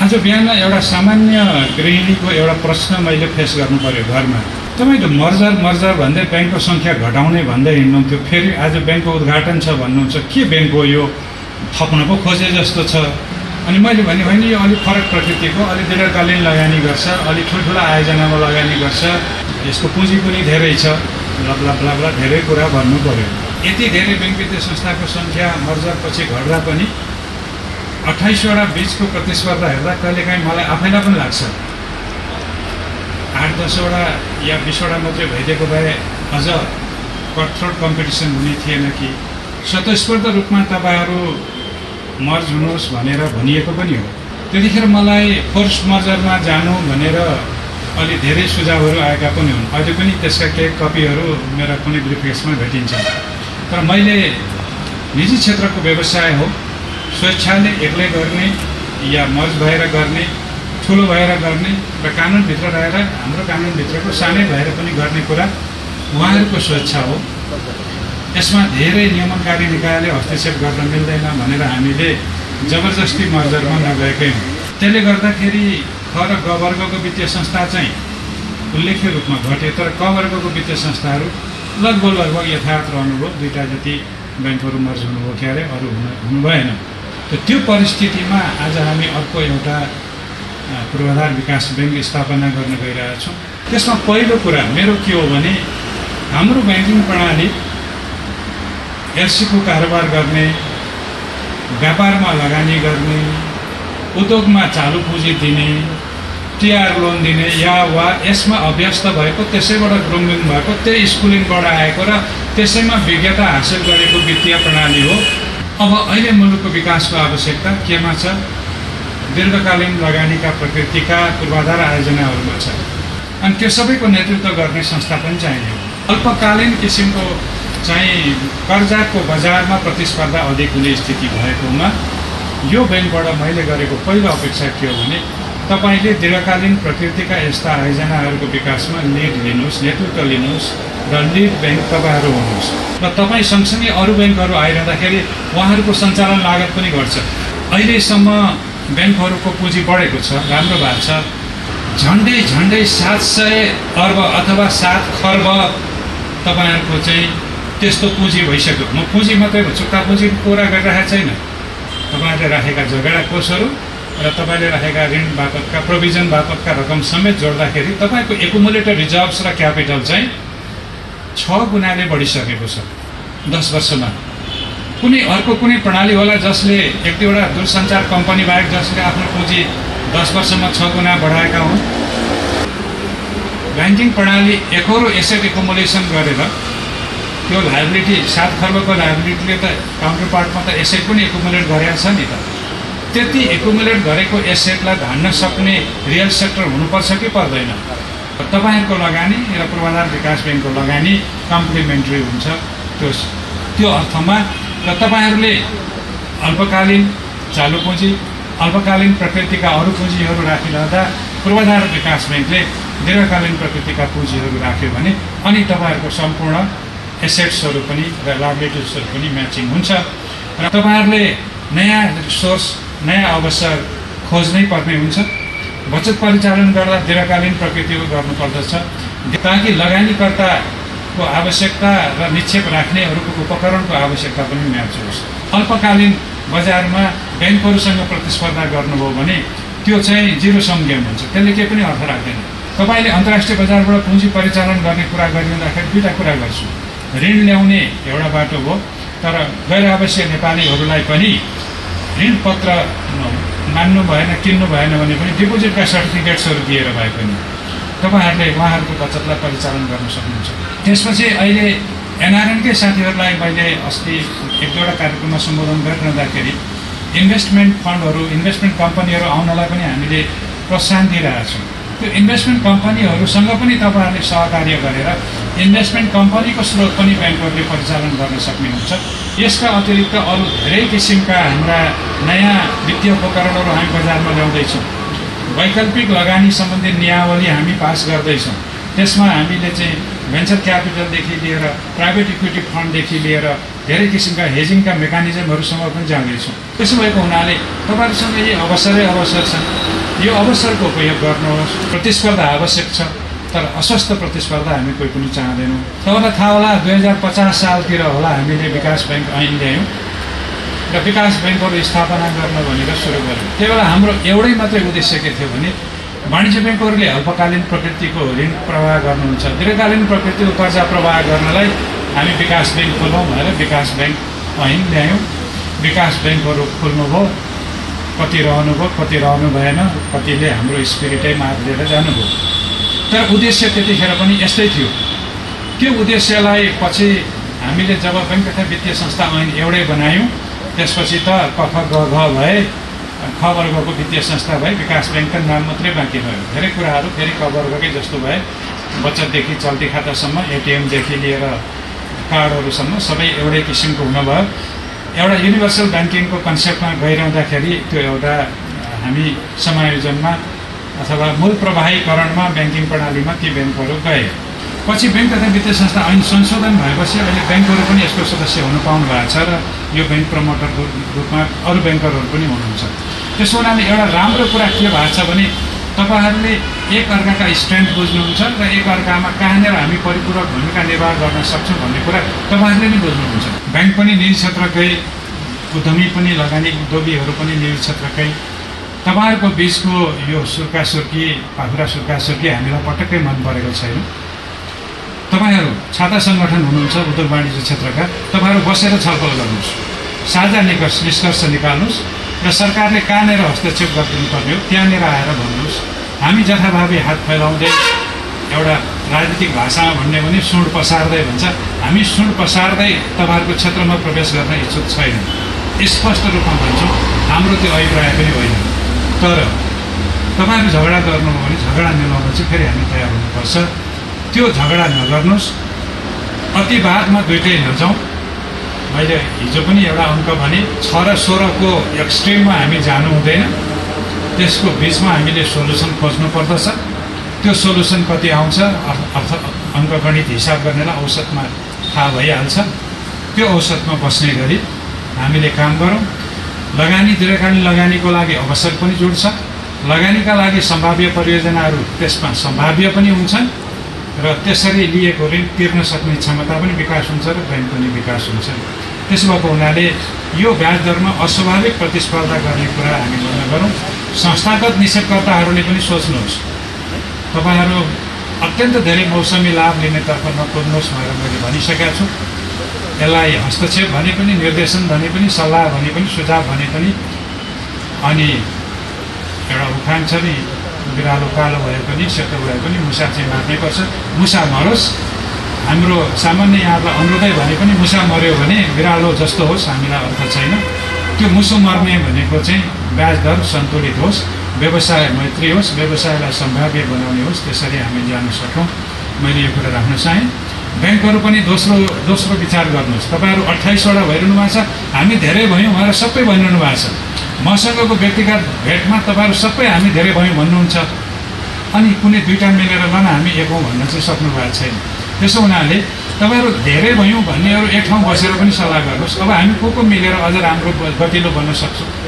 आज बिहान एउटा सामान्य गृहिणीको एउटा प्रश्न मैले फेस गर्नु पर्यो घरमा। तपाईँको मर्जर मर्जर भन्दै ब्याङ्कको सङ्ख्या घटाउने भन्दै हिँड्नुहुन्थ्यो फेरि आज ब्याङ्कको उद्घाटन छ भन्नुहुन्छ के ब्याङ्क हो यो? थप्न पो खोजे जस्तो छ। अनि मैले भने होइन यो अलिक फरक प्रकृतिको अलिक दीर्घकालीन लगानी गर्छ अलिक ठुल्ठुलो आयोजनामा लगानी गर्छ यसको पुँजी पनि धेरै छ ब्ला ब्ला ब्ला धेरै कुरा भन्नु पर्यो। यति धेरै ब्याङ्क वित्तीय संस्थाको सङ्ख्या मर्जरपछि घट्दा पनि अठाइसवटा बिचको प्रतिस्पर्धा हेर्दा कहिलेकाहीँ मलाई आफैलाई पनि लाग्छ। आठ दसवटा या बिसवटा मात्रै भइदिएको भए अझ कठोर कम्पिटिसन हुने थिएन कि? स्वतस्फूर्त रूपमा तपाईँहरू मर्ज हुनुहोस् भनेर भनिएको पनि हो। त्यतिखेर मलाई फोर्स मर्जरमा जानु भनेर अलि धेरै सुझावहरू आएका पनि हुन्। अहिले पनि त्यसका केही कपीहरू मेरा कुनै ब्रिफकेसमा भेटिन्छ तर मैले निजी क्षेत्रको व्यवसाय हो। स्वेच्छाले एक्लै गर्ने या मर्ज भएर गर्ने ठुलो भएर गर्ने र कानुनभित्र रहेर हाम्रो कानुनभित्रको सानै भएर पनि गर्ने कुरा उहाँहरूको स्वेच्छा हो। यसमा धेरै नियमनकारी निकायले हस्तक्षेप गर्न मिल्दैन भनेर हामीले जबरजस्ती मर्जरमा नगएकै हौँ त्यसले गर्दाखेरि ख र ग वर्गको वित्तीय संस्था चाहिँ उल्लेख्य रूपमा घट्यो तर क वर्गको वित्तीय संस्थाहरू लगभग लगभग यथार्थ रहनुभयो दुईवटा जति ब्याङ्कहरू मर्ज हुनुभयो क्यारे अरू हुन हुनु भएन त्यो परिस्थितिमा आज हामी अर्को एउटा पूर्वाधार विकास ब्याङ्क स्थापना गर्न गइरहेछौँ त्यसमा पहिलो कुरा मेरो के हो भने हाम्रो ब्याङ्किङ प्रणाली एलसीको कारोबार गर्ने व्यापारमा लगानी गर्ने उद्योगमा चालु पुँजी दिने टिआर लोन दिने या वा यसमा अभ्यस्त भएको त्यसैबाट ग्रुमिङ भएको त्यही स्कुलिङबाट आएको र त्यसैमा विज्ञता हासिल गरेको वित्तीय प्रणाली हो। अब अहिले मुलुकको विकासको आवश्यकता केमा छ? दीर्घकालीन लगानीका प्रकृतिका पूर्वाधार आयोजनाहरूमा छ। अनि त्यो सबैको नेतृत्व गर्ने संस्था पनि चाहिने अल्पकालीन किसिमको चाहिँ कर्जाको बजारमा प्रतिस्पर्धा अधिक हुने स्थिति भएकोमा यो ब्याङ्कबाट मैले गरेको पहिलो अपेक्षा के हो भने तपाईँले दीर्घकालीन प्रकृतिका यस्ता आयोजनाहरूको विकासमा लिड लिनुहोस् नेतृत्व लिनुहोस् र लिड ब्याङ्क तपाईँहरू हुनुहोस् र तपाईँ सँगसँगै अरू ब्याङ्कहरू आइरहँदाखेरि उहाँहरूको सञ्चालन लागत पनि घट्छ। अहिलेसम्म ब्याङ्कहरूको पुँजी बढेको छ राम्रो भएको छ। झन्डै झन्डै सात सय अर्ब अथवा सात खर्ब तपाईँहरूको चाहिँ त्यस्तो पुँजी भइसक्यो। म पुँजी मात्रै हो चुक्ता पुँजीको कुरा गरिरहेको छैन। तपाईँहरूले राखेका झगडा कोषहरू र तपाईँले राखेका ऋण बापतका प्रोभिजन बापतका रकम समेत जोड्दाखेरि तपाईँको एकुमुलेटेड रिजर्भ्स र क्यापिटल चाहिँ छ गुणाले बढिसकेको छ दस वर्षमा। कुनै अर्को कुनै प्रणाली होला जसले एक दुईवटा दूरसञ्चार कम्पनी बाहेक जसले आफ्नो पुँजी दस वर्षमा छ गुणा बढाएका हुन्? ब्याङ्किङ प्रणाली एकहोरो एसेट एकोमोडेसन गरेर त्यो लाइबिलिटी सात खर्बको लाइबिलिटीले त काउन्टर पार्टमा त एसेट पनि एकुमुलेट गरेको छ नि त। त्यति एकुमुलेट गरेको एसेटलाई धान्न सक्ने रियल सेक्टर हुनुपर्छ कि पर्दैन? तपाईँहरूको लगानी र पूर्वाधार विकास ब्याङ्कको लगानी कम्प्लिमेन्ट्री हुन्छ त्यो त्यो अर्थमा र तपाईँहरूले अल्पकालीन चालु पुँजी अल्पकालीन प्रकृतिका अरू पुँजीहरू राखिरहँदा पूर्वाधार विकास ब्याङ्कले दीर्घकालीन प्रकृतिका पुँजीहरू राख्यो भने अनि तपाईँहरूको सम्पूर्ण एसेट्सहरू पनि र लाइबिलिटिजहरू पनि म्याचिङ हुन्छ। र तपाईँहरूले नयाँ सोर्स नयाँ अवसर खोज्नै पर्ने हुन्छ। बचत परिचालन गर्दा दीर्घकालीन प्रकृतिको गर्नुपर्दछ। ताकि लगानीकर्ताको आवश्यकता र निक्षेप राख्नेहरूको उपकरणको आवश्यकता पनि म्याच होस्। अल्पकालीन बजारमा ब्याङ्कहरूसँग प्रतिस्पर्धा गर्नुभयो भने त्यो चाहिँ जिरो सम गेम हुन्छ। त्यसले केही पनि अर्थ राख्दैन। तपाईँले अन्तर्राष्ट्रिय बजारबाट पुँजी परिचालन गर्ने कुरा गरिँदाखेरि दुईवटा कुरा गर्छु। ऋण ल्याउने एउटा बाटो हो तर गैर आवश्यक नेपालीहरूलाई पनि ऋण पत्र मान्नु भएन किन्नु भएन भने पनि डिपोजिटका सर्टिफिकेट्सहरू दिएर भए पनि तपाईँहरूले उहाँहरूको बचतलाई परिचालन गर्न सक्नुहुन्छ। त्यसपछि अहिले एनआरएनकै साथीहरूलाई मैले अस्ति एक दुईवटा कार्यक्रममा सम्बोधन गरिरहँदाखेरि इन्भेस्टमेन्ट फन्डहरू इन्भेस्टमेन्ट कम्पनीहरू आउनलाई पनि हामीले प्रोत्साहन दिइरहेछौँ। त्यो इन्भेस्टमेन्ट कम्पनीहरूसँग पनि तपाईँहरूले सहकार्य गरेर इन्भेस्टमेन्ट कम्पनीको स्रोत पनि ब्याङ्कहरूले परिचालन गर्न सक्ने हुन्छ यसका अतिरिक्त अरू धेरै किसिमका हाम्रा नयाँ वित्तीय उपकरणहरू हामी बजारमा ल्याउँदैछौँ। वैकल्पिक लगानी सम्बन्धी नियावली हामी पास गर्दैछौँ। त्यसमा हामीले चाहिँ भेन्चर क्यापिटलदेखि लिएर प्राइभेट इक्विटी फन्डदेखि लिएर धेरै किसिमका हेजिङका मेकानिजमहरूसँग पनि जाँदैछौँ। त्यसो भएको हुनाले तपाईँहरूसँग यही अवसरै अवसर छन्। यो अवसरको उपयोग गर्नुहोस्। प्रतिस्पर्धा आवश्यक छ। तर अस्वस्थ प्रतिस्पर्धा हामी कोही पनि चाहँदैनौँ। तपाईँलाई थाहा होला दुई हजार पचास सालतिर होला हामीले विकास ब्याङ्क ऐन ल्यायौँ र विकास ब्याङ्कहरू स्थापना गर्न भनेर सुरु गऱ्यौँ त्यो बेला हाम्रो एउटै मात्रै उद्देश्य के थियो भने वाणिज्य ब्याङ्कहरूले अल्पकालीन प्रकृतिको ऋण प्रवाह गर्नुहुन्छ। दीर्घकालीन प्रकृतिको कर्जा प्रवाह गर्नलाई हामी विकास ब्याङ्क खोलौँ भनेर विकास ब्याङ्क ऐन ल्यायौँ। विकास ब्याङ्कहरू खोल्नुभयो कति रहनुभयो कति रहनु भएन कतिले हाम्रो स्पिरिटै मार लिएर जानुभयो। तर उद्देश्य त्यतिखेर पनि यस्तै थियो। त्यो उद्देश्यलाई पछि हामीले जब ब्याङ्क तथा वित्तीय संस्था ऐन एउटै बनायौँ त्यसपछि त कख ग भए ख वित्तीय संस्था भए विकास ब्याङ्कका नाम मात्रै बाँकी भयो धेरै कुराहरू फेरि क वर्गकै जस्तो भए बचतदेखि चल्ती खातासम्म एटिएमदेखि लिएर कार्डहरूसम्म सबै एउटै किसिमको हुनुभयो। एउटा युनिभर्सल ब्याङ्किङको कन्सेप्टमा गइरहँदाखेरि त्यो एउटा हामी समायोजनमा अथवा मूल प्रवाहीकरणमा ब्याङ्किङ प्रणालीमा ती ब्याङ्कहरू गए। पछि ब्याङ्क तथा वित्तीय संस्था ऐन संशोधन भएपछि अहिले ब्याङ्कहरू पनि यसको सदस्य हुन पाउनु भएको छ र यो ब्याङ्क प्रमोटरको रूपमा अरू ब्याङ्करहरू पनि हुनुहुन्छ। त्यसो हुनाले एउटा राम्रो कुरा के भएको छ भने तपाईँहरूले एक अर्काका स्ट्रेन्थ बुझ्नुहुन्छ र एक अर्कामा कहाँनिर हामी परिपूरक भूमिका निर्वाह गर्न सक्छौँ भन्ने कुरा तपाईँहरूले नै बुझ्नुहुन्छ। ब्याङ्क पनि निजी क्षेत्रकै उद्यमी पनि लगानी उद्योगीहरू पनि निजी क्षेत्रकै तपाईँहरूको बिचको यो सुर्का सुर्की पाखुरा सुर्का सुर्की हामीलाई पटक्कै मन परेको छैन। तपाईँहरू छाता सङ्गठन हुनुहुन्छ उद्योग वाणिज्य क्षेत्रका। तपाईँहरू बसेर छलफल गर्नुहोस्। साझा निकर्ष निष्कर्ष निकाल्नुहोस् र सरकारले कहाँनिर हस्तक्षेप गरिदिनुपर्ने हो त्यहाँनिर आएर भन्नुहोस्। हामी जथाभावी हात फैलाउँदै एउटा राजनीतिक भाषामा भन्ने भने सुँड पसार्दै भन्छ। हामी सुँड पसार्दै तपाईँहरूको क्षेत्रमा प्रवेश गर्न इच्छुक छैनौँ। स्पष्ट रूपमा भन्छौँ हाम्रो त्यो अभिप्राय पनि होइन। तर तपाईँहरू झगडा गर्नुभयो भने झगडा मिलाउन चाहिँ फेरि हामी तयार हुनुपर्छ त्यो झगडा नगर्नुहोस् अतिवादमा दुइटै नजाउँ मैले हिजो पनि एउटा अङ्क भने छ र सोह्रको एक्सट्रिममा हामी जानु हुँदैन त्यसको बिचमा हामीले सोल्युसन खोज्नु पर्दछ त्यो सोल्युसन कति आउँछ अर्थ अङ्कगणित हिसाब गर्नेलाई औसतमा थाहा भइहाल्छ त्यो औसतमा बस्ने गरी हामीले काम गरौँ लगानी दीर्घकालीन लगानीको लागि अवसर पनि जुड्छ। लगानीका लागि सम्भाव्य परियोजनाहरू त्यसमा सम्भाव्य पनि हुन्छन् र त्यसरी लिएको ऋण तिर्न सक्ने क्षमता पनि विकास हुन्छ र ब्याङ्क पनि विकास हुन्छ। त्यसो भएको हुनाले यो ब्याज दरमा अस्वाभाविक प्रतिस्पर्धा गर्ने कुरा हामी गर्न गरौँ। संस्थागत निषेधकर्ताहरूले पनि सोच्नुहोस्। तपाईँहरू अत्यन्त धेरै मौसमी लाभ लिनेतर्फ नकुद्नुहोस् भनेर मैले भनिसकेका छु। यसलाई हस्तक्षेप भने पनि निर्देशन भने पनि सल्लाह भने पनि सुझाव भने पनि अनि एउटा उखान छ नि बिरालो कालो भए पनि सेतो भए पनि मुसा चाहिँ मार्नै पर्छ मुसा मरोस्। हाम्रो सामान्य यहाँलाई अनुरोधै भने पनि मुसा मऱ्यो भने बिरालो जस्तो होस् हामीलाई अर्थ छैन। त्यो मुसो मर्ने भनेको चाहिँ ब्याज दर सन्तुलित होस् व्यवसाय मैत्री होस् व्यवसायलाई सम्भाव्य बनाउने होस् त्यसरी हामी जान सकौँ मैले यो कुरा राख्न चाहेँ। ब्याङ्कहरू पनि दोस्रो दोस्रो विचार गर्नुहोस्। तपाईँहरू अठाइसवटा भइरहनु भएको छ। हामी धेरै भयौँ उहाँहरू सबै भनिरहनु भएको छ। मसँगको व्यक्तिगत भेटमा तपाईँहरू सबै हामी धेरै भयौँ भन्नुहुन्छ। अनि कुनै दुइटा मिलेर ल हामी एक हौँ भन्न चाहिँ सक्नु भएको छैन। त्यसो हुनाले तपाईँहरू धेरै भयौँ भन्नेहरू एक ठाउँ बसेर पनि सल्लाह गर्नुहोस्। अब हामी को को मिलेर अझ राम्रो गतिलो बन्न सक्छौँ?